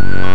you